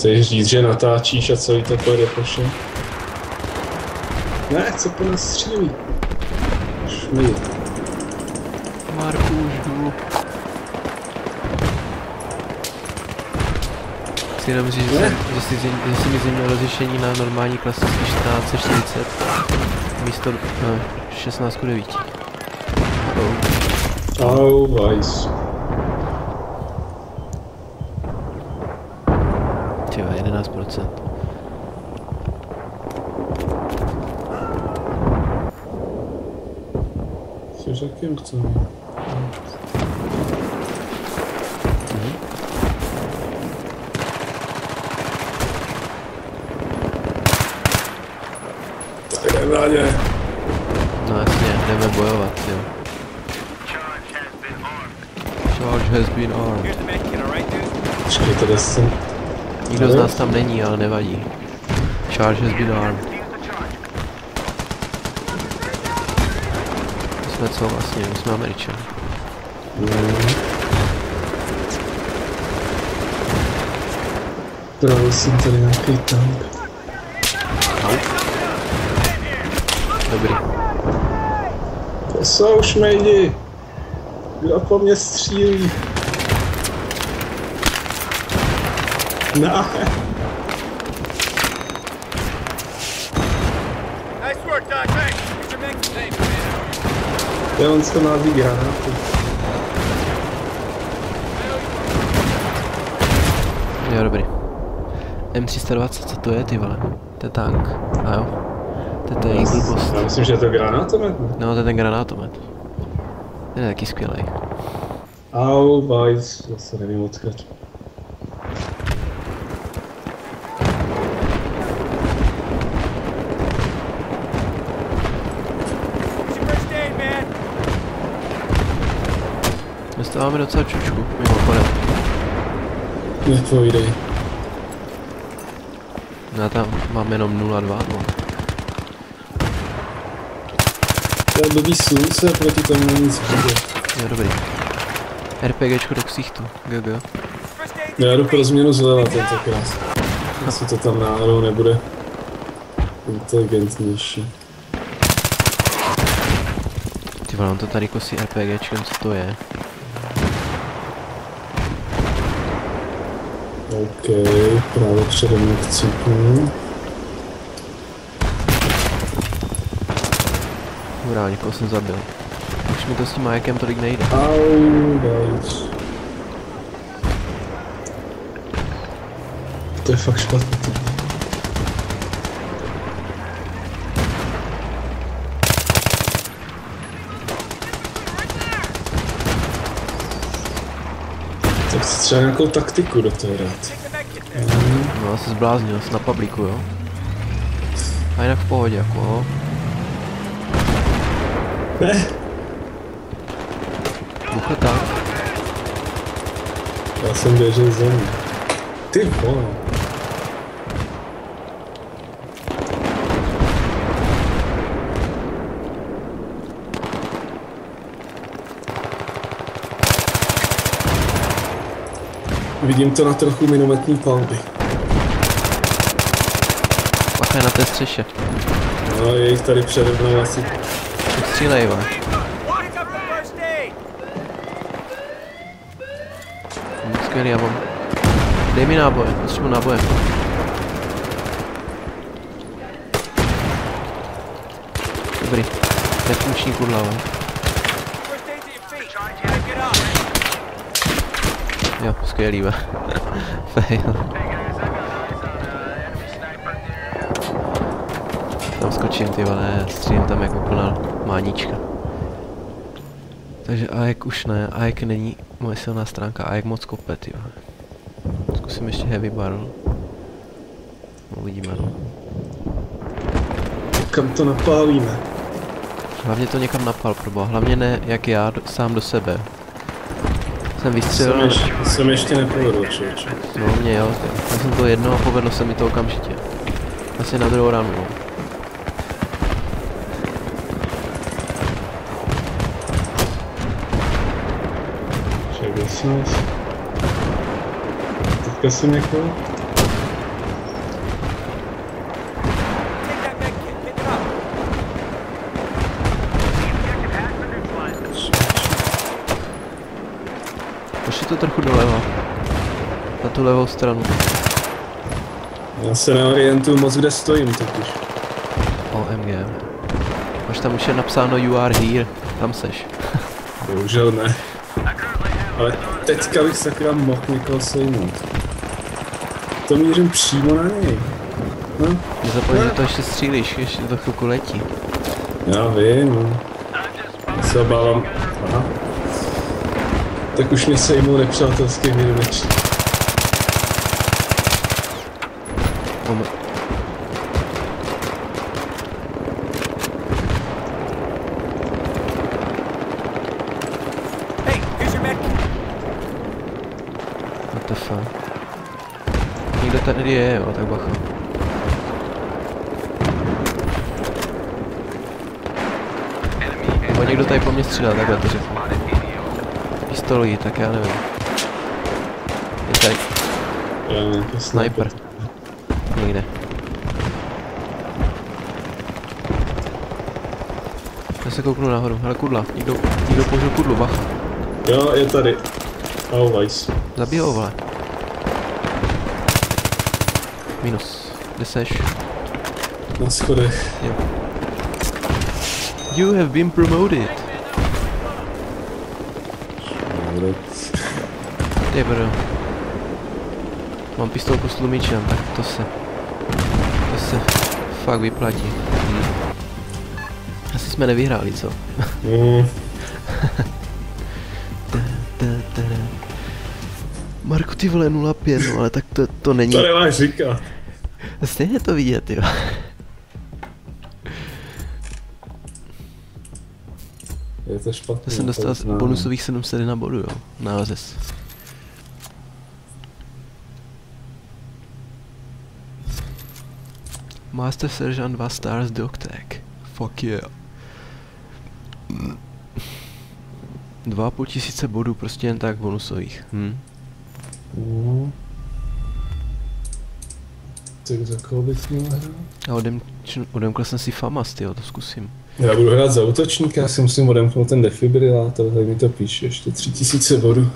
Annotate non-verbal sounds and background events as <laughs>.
Chceš říct, že natáčíš a celý to pojede po všem? Ne, co po nás střílí? Šuj. Marku, už jdu. Chci jenom říct, že, že, si, že si jsi zimno rozlišení na normální klasický 1440 místo 16 9. Oh. Oh. 15%. Těžakým chceme. No jasně, jdeme bojovat, jo. Charge has been armed. Charge has been armed. Počkej, tady jsem Nikdo z nás tam není, ale nevadí. Charge has been armed. My jsme co vlastně, my jsme američané. Právě jsem tady nějaký tank. Dobrý. To jsou šmejdi. Kdo po mně střílí? Ne. Nice work, Doc. Thanks. Je on, co názví granáty. Jo, dobrý. M320, co to je, ty vole? To je tank. A jo. To je to je blbost. Já myslím, že je to granátomet. No, to je ten granátomet. Ten je taky skvělý. Au, vajs, zase nevím odkud. Dostáváme docela čučku, mimochodem. Nepovídej. Já tam mám jenom 0,2, no. To je blbý slunce, proti tomu není nic. Jo, dobrý. RPGčko do ksichtu, GG. Aid. Já jdu pro změnu zleva tentokrát. Asi to tam náhodou nebude inteligentnější. Ty vole, on to tady kosí RPGčkem, co to je? OK, právě přede mnou k cíku. Hurá, někoho jsem zabil. Už mi to s tím majekem tolik nejde. Au, vajc. To je fakt špatný. Tak si třeba nějakou taktiku do toho dát. There. No, se zbláznil, jsi na publiku, jo? A jinak v pohodě, jako, jo? Ne, Buchle tak. já jsem běžel za ní. Ty vole. Vidím to na trochu minometní palby. Je na té střeše. No, je jich tady přede mnou asi střílej. Hm, Skvělý, já mám. Dej mi náboje, potřebuji náboje. Dobrý. Nefunkční kurla, vole. Jo, skvělý, vole. <laughs> Fail. Tam skočím, ty vole, střílím tam jako plná mánička. Takže AEK už ne, AEK není moje silná stránka, AEK moc kope, ty vole. Zkusím ještě heavy barrel. No, Uvidíme, no. Kam to napálíme? Hlavně to někam napal, proboha. Hlavně ne jak já, do, sám do sebe. Jsem Jsem vystřelil, ještě, jsem ještě nepovedl, člověče. no mě jo, já jsem to jedno a povedlo se mi to okamžitě. Asi na druhou ránu, no. Čekaj, jsem Teďka jsem někoho? Ještě to trochu doleva. Na tu levou stranu. Já se neorientuju moc, kde stojím totiž. OMG. Máš tam už je napsáno you are here. Tam seš. <laughs> Bohužel ne. Ale teďka bych sakra mohl někoho sejmout. To mířím přímo na něj. No, Nezapomeň, že to ještě střílíš, ještě to chvilku letí. já vím, no. Já se obávám. Aha. Tak už mě sejmou nepřátelský výrobeč. Moment. Hey, here's your med What the fuck? Někdo tady je, jo, tak bacha. Nebo někdo tady po mně střílel, takhle to řeknu. Pistolí, tak já nevím. Je tady sniper. Někde. Já se kouknu nahoru, hele kudla, někdo, někdo použil kudlu, bacha. Jo, je tady. Always. Zabij ho, vole. Minus. Kde seš? Na schodech. Jo. You have been promoted. Dobré. Ty bro. Mám pistolku s tlumičem, tak to se... To se fakt vyplatí. Asi jsme nevyhráli, co? Mm, <laughs> ta. Marku, ty vole 05, no ale tak to, to není. to nemáš říkat. Stejně to vidět, jo. Je to špatný. Já jsem dostal znám. bonusových 701 bodů, jo. Názes. Master Sergeant 2 stars dog tag. Fuck yeah. Dva a půl tisíce bodů prostě jen tak bonusových. Hm. Mm. Tak za koho bych měl hrát? A odem, odemkl jsem si Famas, jo, to zkusím. Já budu hrát za útočníka, já si musím odemknout ten defibrilátor, tady mi to píše, ještě tři tisíce bodů.